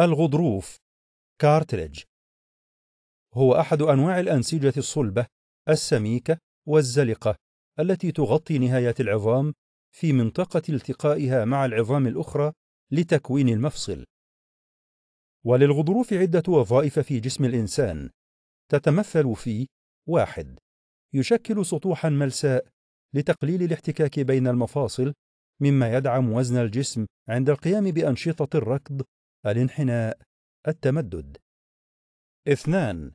الغضروف كارتريج هو أحد أنواع الأنسجة الصلبة السميكة والزلقة التي تغطي نهايات العظام في منطقة التقائها مع العظام الأخرى لتكوين المفصل. وللغضروف عدة وظائف في جسم الإنسان تتمثل في: واحد يشكل سطوحا ملساء لتقليل الاحتكاك بين المفاصل مما يدعم وزن الجسم عند القيام بأنشطة الركض، الانحناء، التمدد. اثنان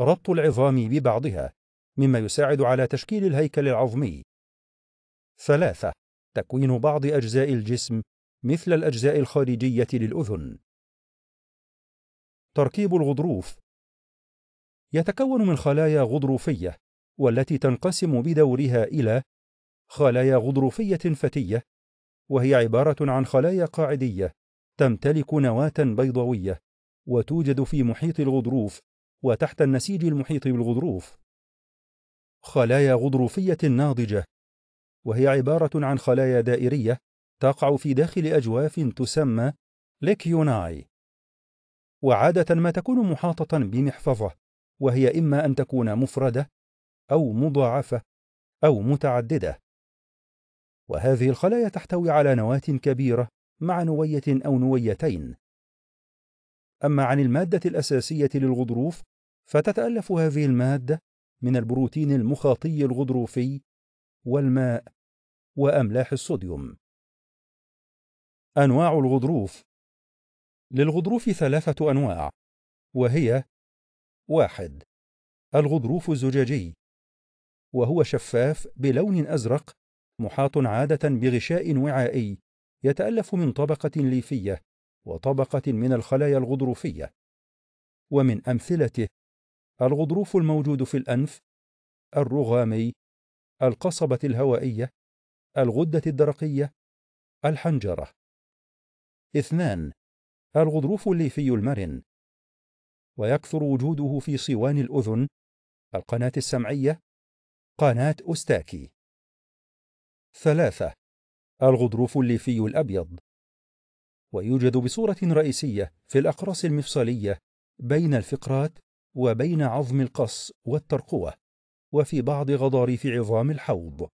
ربط العظام ببعضها مما يساعد على تشكيل الهيكل العظمي. ثلاثة تكوين بعض أجزاء الجسم مثل الأجزاء الخارجية للأذن. تركيب الغضروف يتكون من خلايا غضروفية والتي تنقسم بدورها إلى خلايا غضروفية فتية وهي عبارة عن خلايا قاعدية تمتلك نواة بيضاوية وتوجد في محيط الغضروف وتحت النسيج المحيط بالغضروف. خلايا غضروفية ناضجة. وهي عبارة عن خلايا دائرية تقع في داخل أجواف تسمى ليكيوناي. وعادة ما تكون محاطة بمحفظة وهي إما أن تكون مفردة أو مضاعفة أو متعددة. وهذه الخلايا تحتوي على نواة كبيرة. مع نوية أو نويتين. أما عن المادة الأساسية للغضروف فتتألف هذه المادة من البروتين المخاطي الغضروفي والماء وأملاح الصوديوم. أنواع الغضروف للغضروف ثلاثة أنواع وهي واحد الغضروف الزجاجي وهو شفاف بلون أزرق محاط عادة بغشاء وعائي يتألف من طبقة ليفية وطبقة من الخلايا الغضروفية. ومن أمثلته الغضروف الموجود في الأنف الرغامي القصبة الهوائية الغدة الدرقية الحنجرة. اثنان الغضروف الليفي المرن. ويكثر وجوده في صوان الأذن القناة السمعية قناة أوستاكي. ثلاثة الغضروف الليفي الأبيض. ويوجد بصورة رئيسية في الأقراص المفصلية بين الفقرات وبين عظم القص والترقوة وفي بعض غضاريف عظام الحوض.